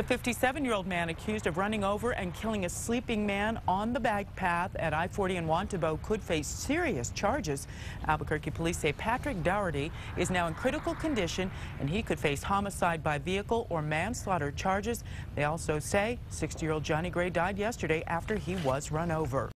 The 57-year-old man accused of running over and killing a sleeping man on the bike path at I-40 in Juan Tabo could face serious charges. Albuquerque police say Patrick Dougherty is now in critical condition and he could face homicide by vehicle or manslaughter charges. They also say 60-year-old Johnny Gray died yesterday after he was run over.